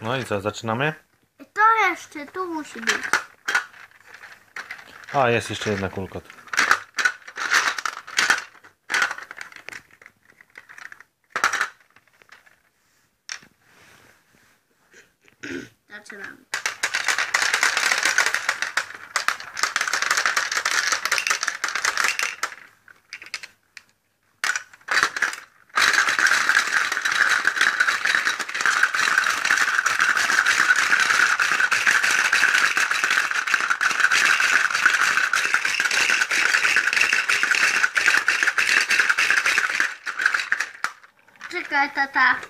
No i co, zaczynamy? To jeszcze tu musi być. A, jest jeszcze jedna kulka. tu. Zaczynamy. desligar, tá?